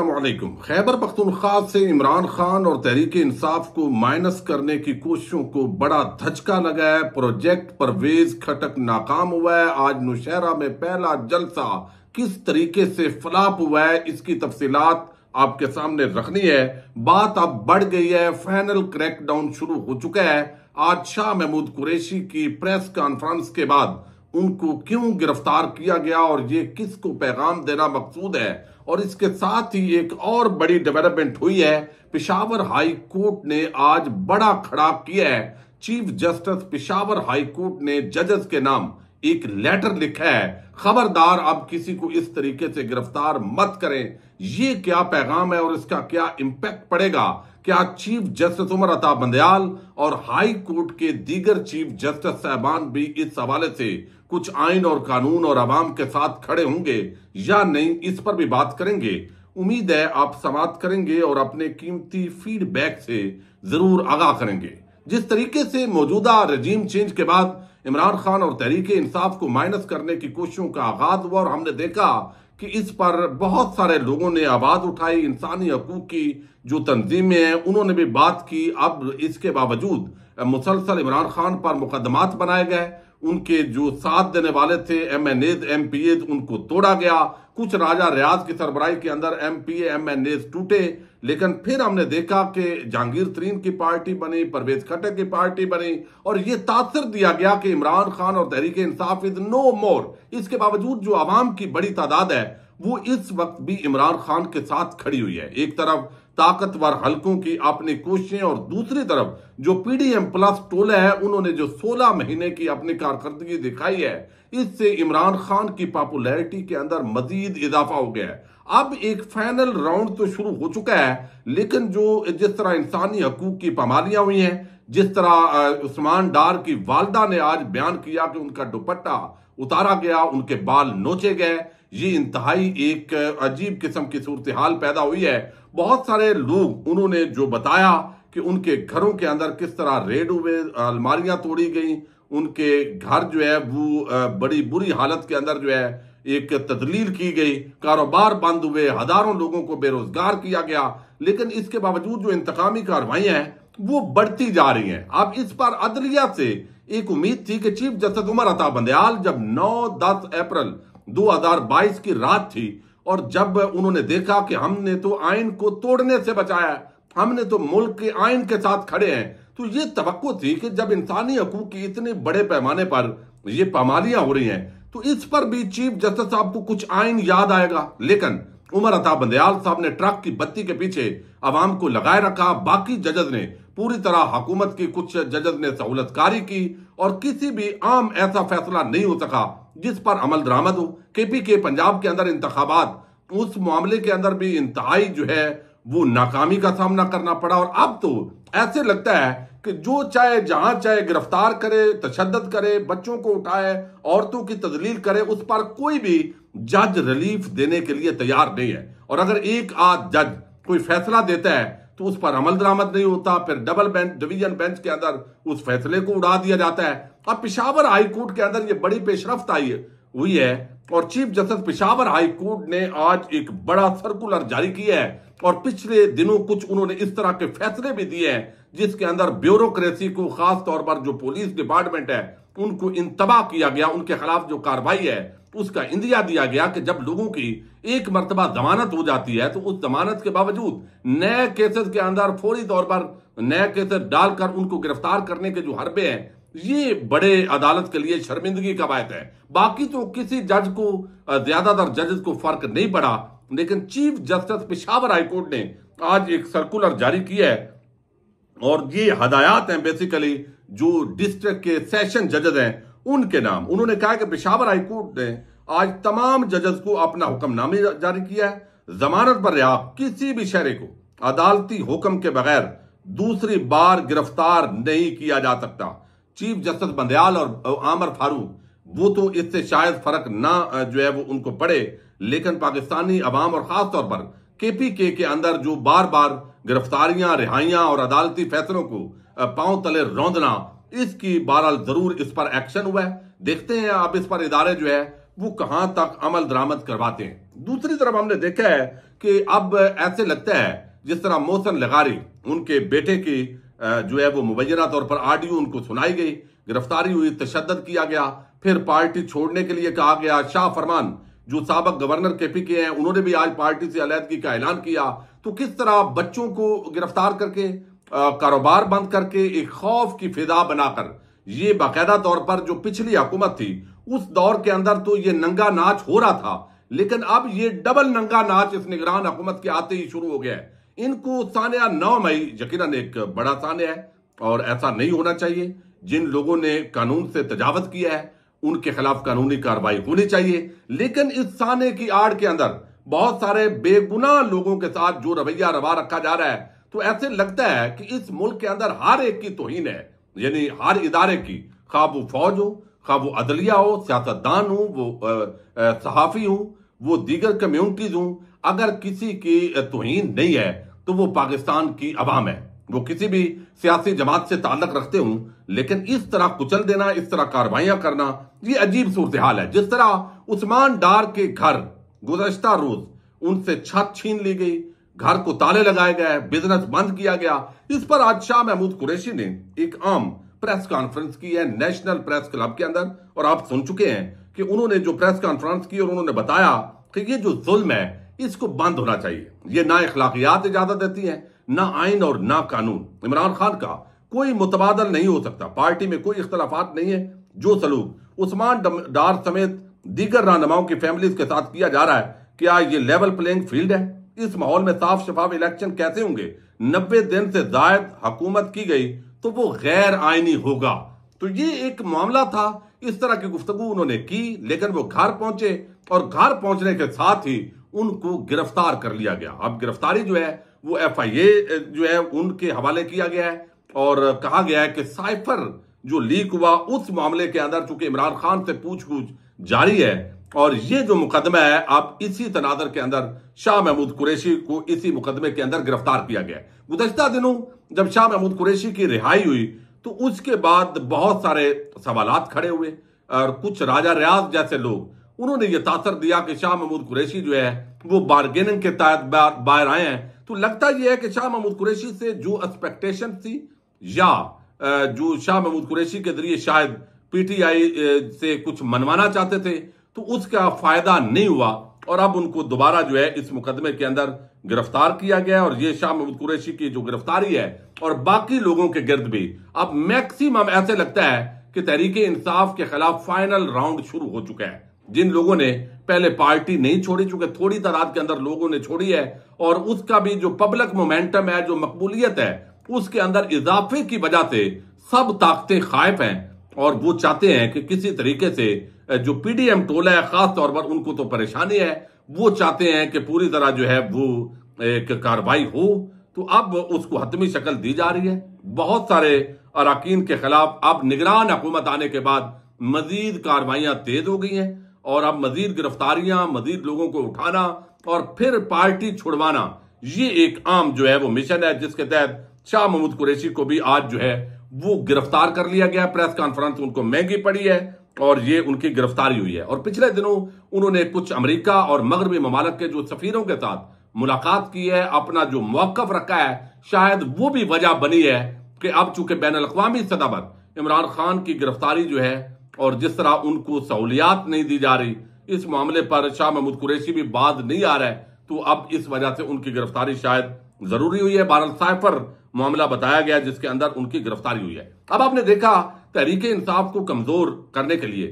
वालेकुम खैबर पख्तूनख्वा से इमरान खान और तहरीक इंसाफ को माइनस करने की कोशिशों को बड़ा धचका लगा है। प्रोजेक्ट परवेज खटक नाकाम हुआ है। आज नुशहरा में पहला जलसा किस तरीके से फलाप हुआ है, इसकी तफसीलात आपके सामने रखनी है। बात अब बढ़ गई है। फाइनल क्रैकडाउन शुरू हो चुका है। आज शाह महमूद कुरैशी की प्रेस कॉन्फ्रेंस के बाद उनको क्यों गिरफ़्तार किया गया और ये किसको पैगाम देना मकसूद है? और इसके साथ ही एक और बड़ी डेवलपमेंट हुई है। पिशावर हाई कोर्ट ने आज बड़ा खड़ा किया है। Chief justice Peshawar high court ने जजेस के नाम एक लेटर लिखा है। खबरदार अब किसी को इस तरीके से गिरफ़्तार मत करें। ये क्या पैगाम है और इसका क्या इंपैक्ट पड़ेगा? क्या चीफ जस्टिस उमर अता बंदयाल और हाई कोर्ट के दीगर चीफ जस्टिस साहबान भी इस हवाले से कुछ आइन और कानून और अवाम के साथ खड़े होंगे या नहीं, इस पर भी बात करेंगे। उम्मीद है आप समाप्त करेंगे और अपने कीमती फीडबैक से ज़रूर आगाह करेंगे। जिस तरीके से मौजूदा रजीम चेंज के बाद इमरान खान और तहरीक इंसाफ को माइनस करने की कोशिशों का आगाज़ हुआ और हमने देखा कि इस पर बहुत सारे लोगों ने आवाज़ उठाई, इंसानी हकूक की जो तंजीमें हैं, उन्होंने भी बात की। अब इसके बावजूद मुसलसल इमरान खान पर मुकदमात बनाए गए। उनके जो साथ देने वाले थे M N As M P As उनको तोड़ा गया। कुछ राजा रियाज की सरबराही के अंदर M P M N As टूटे, लेकिन फिर हमने देखा कि जहांगीर तरीन की पार्टी बनी, परवेज खट्टर की पार्टी बनी, और ये तासर दिया गया कि इमरान खान और तहरीक इंसाफ इज़ नो मोर। इसके बावजूद जो आवाम की बड़ी तादाद है, वो इस वक्त भी इमरान खान के साथ खड़ी हुई है। एक तरफ़ ताकतवर हलकों की अपनी कोशिशें और दूसरी तरफ़ जो पीडीएम प्लस टोला है, उन्होंने जो 16 महीने की अपनी कारकर्दगी दिखाई है, इससे इमरान खान की पॉपुलैरिटी के अंदर मजीद इजाफा हो गया है। अब एक फाइनल राउंड तो शुरू हो चुका है, लेकिन जो जिस तरह इंसानी हकूक की पामालियाँ हुई हैं, जिस तरह उस्मान डार की वालदा ने आज बयान किया कि उनका दुपट्टा उतारा गया, उनके बाल नोचे गए, ये इंतहाई एक अजीब किस्म की सूरत हाल पैदा हुई है। बहुत सारे लोग उन्होंने जो बताया कि उनके घरों के अंदर किस तरह रेड हुए, अलमारियाँ तोड़ी गई, उनके घर जो है वो बड़ी बुरी हालत के अंदर जो है एक तदलील की गई। कारोबार बंद हुए, हज़ारों लोगों को बेरोजगार किया गया। लेकिन इसके बावजूद जो इंतकामी कार्रवाई हैं, वो बढ़ती जा रही हैं। अब इस पर अदलिया से एक उम्मीद थी कि चीफ जस्टिस उमर अता बंदयाल जब 9-10 अप्रैल 2022 की रात थी और जब उन्होंने देखा कि हमने तो आइन को तोड़ने से बचाया, हमने तो मुल्क के आइन के साथ खड़े हैं तो ये तो थी कि जब इंसानी हकूक की इतने बड़े पैमाने पर ये पामालियाँ हो रही हैं तो इस पर भी चीफ जस्टिस साहब को कुछ आइन याद आएगा। लेकिन उमर अता बंदयाल साहब ने ट्रक की बत्ती के पीछे अवाम को लगाए रखा, बाकी जजज ने पूरी तरह हुकूमत की कुछ जजज ने सहूलतकारी की, और किसी भी आम ऐसा फैसला नहीं हो सका जिस पर अमल दरामद हो। के पी के पंजाब के अंदर इंतबात उस मामले के अंदर भी इंतहाई जो है, वो नाकामी का सामना करना पड़ा। और अब तो ऐसे लगता है कि जो चाहे जहाँ चाहे गिरफ़्तार करे तशद करे, बच्चों को उठाए, औरतों की तदलील करे, उस पर कोई भी जज रिलीफ देने के लिए तैयार नहीं है। और अगर एक आध जज कोई फैसला देता है तो उस पर अमल दरामद नहीं होता, फिर डबल बेंच डिवीज़न बेंच के अंदर उस फैसले को उड़ा दिया जाता है। अब पिशावर हाईकोर्ट के अंदर ये बड़ी पेशरफ आई हुई है और chief justice Peshawar high court ने आज एक बड़ा सर्कुलर जारी किया है और पिछले दिनों कुछ उन्होंने इस तरह के फैसले भी दिए हैं जिसके अंदर ब्यूरोक्रेसी को खास तौर पर जो पुलिस डिपार्टमेंट है, उनको इंतबाह किया गया, उनके खिलाफ जो कार्रवाई है उसका इंदिया दिया गया कि जब लोगों की एक मरतबा जमानत हो जाती है तो उस जमानत के बावजूद नए केसेस के अंदर फौरी तौर पर नए केसेस डालकर उनको गिरफ़्तार करने के जो हरबे हैं, ये बड़े अदालत के लिए शर्मिंदगी का बात है। बाकी तो किसी जज को, ज़्यादातर जजेस को फ़र्क नहीं पड़ा, लेकिन चीफ जस्टिस पिशावर हाईकोर्ट ने आज एक सर्कुलर जारी किया है, और ये हदायत हैं बेसिकली जो डिस्ट्रिक्ट के सेशन जजेस हैं उनके नाम। उन्होंने कहा कि पिशावर हाईकोर्ट ने आज तमाम जजेस को अपना हुक्मनामे जारी किया है। जमानत पर रिहा किसी भी शहरी को अदालती हुक्म के बगैर दूसरी बार गिरफ़्तार नहीं किया जा सकता। चीफ जस्टिस बंदयाल और आमर फारूक, वो तो इससे शायद फ़र्क ना जो है वो उनको पड़े, लेकिन पाकिस्तानी अवाम और खास तौर पर केपीके के अंदर जो बार बार गिरफ्तारियाँ, रिहाइयाँ और अदालती फैसलों को पाँव तले रौंदना इसकी बहरहाल ज़रूर इस पर एक्शन हुआ है। देखते हैं अब इस पर इदारे जो है, वो कहाँ तक अमल दरामद करवाते हैं। दूसरी तरफ़ हमने देखा है कि अब ऐसे लगता है, जिस तरह मोहसन लगारी, उनके बेटे की जो है वो मुबैना तौर पर आडियो उनको सुनाई गई। गिरफ्तारी हुई तशद किया गया। फिर पार्टी छोड़ने के लिए कहा गया, शाह फरमान, जो सबक गवर्नर के पी के हैं, उन्होंने भी आज पार्टी से अलहदगी का ऐलान किया। तो किस तरह बच्चों को गिरफ़्तार करके कारोबार बंद करके एक खौफ की फिजा बनाकर, ये बाकायदा तौर पर जो पिछली हुकूमत थी, उस दौर के अंदर तो ये नंगा नाच हो रहा था, लेकिन अब ये डबल नंगा नाच इस निगरान हुकूमत के आते ही शुरू हो गया है। इनको सानिया नौ मई यकीन एक बड़ा सानिया है, और ऐसा नहीं होना चाहिए। जिन लोगों ने कानून से तजावत किया है, उनके खिलाफ कानूनी कार्रवाई होनी चाहिए। लेकिन इस साने की आड़ के अंदर, बहुत सारे बेगुनाह लोगों के साथ जो रवैया रवा रखा जा रहा है तो ऐसे लगता है कि इस मुल्क के अंदर हर एक की तोहिन है, यानी हर इदारे की। खा वो फौज हो खा वो अदलिया हो, सियासतदान हो, वो सहाफी हो, वो दीगर कम्युनिटीज हो। अगर किसी की तोहिन नहीं है तो वो पाकिस्तान की अवाम है। वो किसी भी सियासी जमात से ताल्लक रखते हूँ, लेकिन इस तरह कुचल देना, इस तरह कार्रवाइयाँ करना, ये अजीब सूरत हाल है। जिस तरह उस्मान डार के घर गुजश्ता रोज उनसे छत छीन ली गई घर को ताले लगाए गए बिज़नेस बंद किया गया। इस पर आज शाह महमूद कुरैशी ने एक आम प्रेस कॉन्फ्रेंस की है नेशनल प्रेस क्लब के अंदर। और आप सुन चुके हैं कि उन्होंने जो प्रेस कॉन्फ्रेंस की और उन्होंने बताया कि ये जो जुल्म है, इसको बंद होना चाहिए। ये ना इखलाकियात इजाज़त देती है, ना आइन और ना कानून। इमरान खान का कोई मुतबादल नहीं हो सकता। पार्टी में कोई इख्तलाफात नहीं है। जो सलूक, उस्मान डार समेत दीगर रहनुमाओं की फैमिलीज़ के साथ किया जा रहा है, क्या ये लेवल प्लेइंग फ़ील्ड है? इस माहौल में साफ़ शफाफ इलेक्शन कैसे होंगे? नब्बे दिन से जायद हुकूमत की गई तो वो गैर आईनी होगा। तो ये एक मामला था, इस तरह की गुफ्तु उन्होंने की, लेकिन वो घर पहुँचे, और घर पहुँचने के साथ ही उनको गिरफ़्तार कर लिया गया। अब गिरफ्तारी जो है, वो एफ़ आई ए, जो है, उनके हवाले किया गया है, और कहा गया है कि साइफर जो लीक हुआ, उस मामले के अंदर चूँकि इमरान खान से पूछ पूछ जारी है और ये जो मुकदमा है अब इसी तनादर के अंदर शाह महमूद कुरैशी को इसी मुकदमे के अंदर गिरफ़्तार किया गया गुजशत दिनों जब शाह महमूद कुरैशी की रिहाई हुई तो उसके बाद बहुत सारे सवाल खड़े हुए और कुछ राजा रियाज जैसे लोग, उन्होंने ये तासर दिया कि शाह महमूद कुरैशी जो है, वो बारगेनिंग के तहत बाहर आए हैं। तो लगता यह है कि शाह महमूद कुरैशी से जो एक्सपेक्टेशन थी, या जो शाह महमूद कुरैशी के ज़रिए शायद पीटीआई से कुछ मनवाना चाहते थे तो उसका फ़ायदा नहीं हुआ और अब उनको दोबारा जो है इस मुकदमे के अंदर गिरफ़्तार किया गया और ये शाह महमूद कुरैशी की जो गिरफ्तारी है और बाकी लोगों के गिर्द भी। अब मैक्सिमम ऐसे लगता है कि तहरीके इंसाफ के खिलाफ फाइनल राउंड शुरू हो चुका है। जिन लोगों ने पहले पार्टी नहीं छोड़ी, चुके थोड़ी तादाद के अंदर लोगों ने छोड़ी है और उसका भी जो पब्लिक मोमेंटम है, जो मकबूलियत है, उसके अंदर इजाफे की वजह से सब ताकतें खायफ हैं और वो चाहते हैं कि किसी तरीके से जो पीडीएम टोला है, खास तौर पर उनको तो परेशानी है। वो चाहते हैं कि पूरी तरह जो है वो एक कार्रवाई हो। तो अब उसको हतमी शक्ल दी जा रही है। बहुत सारे अरकान के खिलाफ अब निगरान हुकूमत आने के बाद मजीद कार्रवाइयाँ तेज हो गई हैं और अब मजीद गिरफ्तारियाँ, मजीद लोगों को उठाना और फिर पार्टी छुड़वाना, ये एक आम जो है वो मिशन है, जिसके तहत शाह महमूद कुरैशी को भी आज जो है वो गिरफ़्तार कर लिया गया। प्रेस कॉन्फ्रेंस उनको महँगी पड़ी है। और ये उनकी गिरफ्तारी हुई है। और पिछले दिनों उन्होंने कुछ अमरीका और मगरबी ममालक के जो सफीरों के साथ मुलाकात की है, अपना जो मौकफ रखा है, शायद वो भी वजह बनी है कि अब चूँकि बैन अवी सतह पर इमरान खान की गिरफ्तारी जो है और जिस तरह उनको सहूलियात नहीं दी जा रही, इस मामले पर शाह महमूद कुरैशी भी बाद नहीं आ रहा है तो अब इस वजह से उनकी गिरफ्तारी शायद ज़रूरी हुई है। बारल साइफर मामला बताया गया जिसके अंदर उनकी गिरफ्तारी हुई है। अब आपने देखा, तहरीके इंसाफ को कमज़ोर करने के लिए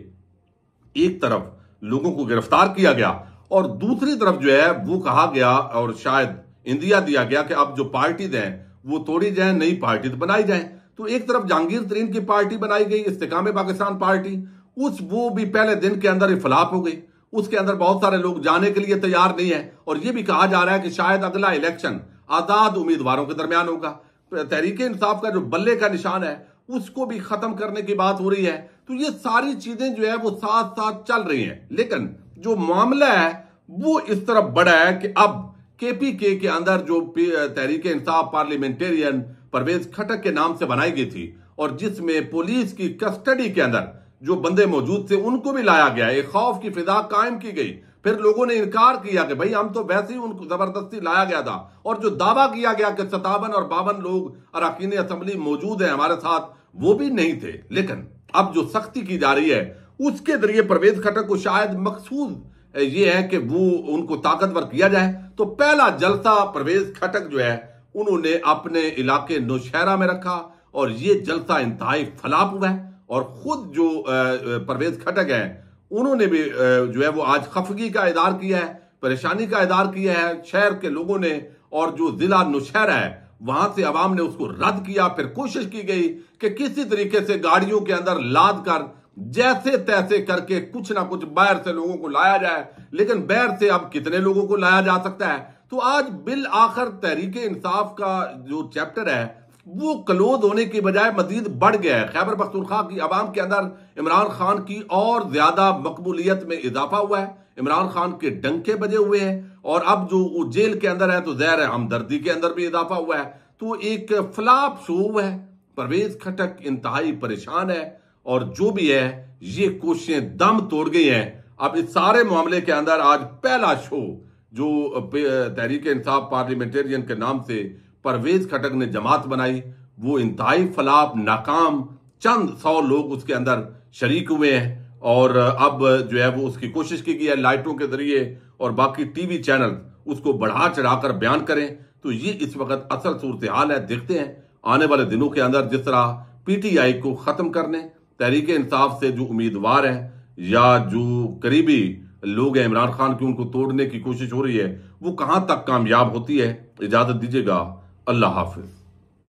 एक तरफ़ लोगों को गिरफ़्तार किया गया और दूसरी तरफ़ जो है, वो कहा गया और शायद इंदिया दिया गया कि अब जो पार्टी हैं वो तोड़ी जाए, नई पार्टी तो बनाई जाए। तो एक तरफ़ जहांगीर तरीन की पार्टी बनाई गई, इस्तेकाम पाकिस्तान पार्टी, उस वो भी पहले दिन के अंदर इफलाप हो गई। उसके अंदर बहुत सारे लोग जाने के लिए तैयार नहीं है और ये भी कहा जा रहा है कि शायद अगला इलेक्शन आज़ाद उम्मीदवारों के दरमियान होगा। तहरीके इंसाफ का जो बल्ले का निशान है, उसको भी खत्म करने की बात हो रही है। तो ये सारी चीज़ें जो है, वो साथ साथ चल रही हैं। लेकिन जो मामला है, वो इस तरफ़ बढ़ा है कि अब केपीके के अंदर जो तहरीके इंसाफ पार्लियामेंटेरियन परवेज खटक के नाम से बनाई गई थी, और जिसमें पुलिस की कस्टडी के अंदर जो बंदे मौजूद थे, उनको भी लाया गया। एक खौफ की फिजा कायम की गई। फिर लोगों ने इनकार किया कि भाई हम तो वैसे ही उनको ज़बरदस्ती लाया गया था। और जो दावा किया गया कि सतावन और बावन लोग अरकान असम्बली मौजूद हैं हमारे साथ, वो भी नहीं थे। लेकिन अब जो सख्ती की जा रही है, उसके ज़रिए परवेज खटक को शायद मकसूद ये है कि वो, उनको ताकतवर किया जाए। तो पहला जलसा परवेज खटक जो है, उन्होंने अपने इलाके नौशहरा में रखा और ये जलसा इंतहाई फलाप हुआ है। और खुद जो परवेज खटक है उन्होंने भी जो है वो आज खफगी का इदार किया है, परेशानी का इदार किया है, शहर के लोगों ने, और जो जिला नुशहरा है, वहाँ से अवाम ने उसको रद्द किया, फिर कोशिश की गई कि किसी तरीके से गाड़ियों के अंदर लाद कर जैसे तैसे करके कुछ ना कुछ बाहर से लोगों को लाया जाए। लेकिन बैर से अब कितने लोगों को लाया जा सकता है? तो आज बिल आखिर तहरीक इंसाफ का जो चैप्टर है वो कलोद होने की बजाय मजीद बढ़ गया है। खैबर पख्तूनखा की आवाम के अंदर इमरान खान की और ज़्यादा मकबूलियत में इजाफा हुआ है। इमरान खान के डंके बजे हुए हैं और अब जो जेल के अंदर है तो जहर हमदर्दी के अंदर भी इजाफा हुआ है। तो एक फ्लाप शो है। परवेज खटक इंतहाई परेशान है और जो भी है, ये कोशिशें दम तोड़ गई हैं। अब इस सारे मामले के अंदर आज पहला शो जो तहरीक इंसाफ पार्लियामेंटेरियन के नाम से परवेज खटक ने जमात बनाई। वो इंतहाई फलाप, नाकाम, चंद सौ लोग उसके अंदर शरीक हुए हैं। और अब जो है वो उसकी कोशिश की गई है लाइटों के ज़रिए और बाकी टीवी चैनल उसको बढ़ा चढ़ाकर बयान करें। तो ये इस वक्त असल सूरत हाल है। देखते हैं आने वाले दिनों के अंदर जिस तरह पीटीआई को खत्म करने, तहरीक इंसाफ से जो उम्मीदवार हैं या जो करीबी लोग हैं, इमरान खान की उनको तोड़ने की कोशिश हो रही है, वो कहाँ तक कामयाब होती है? इजाज़त दीजिएगा अल्लाह हाफिज।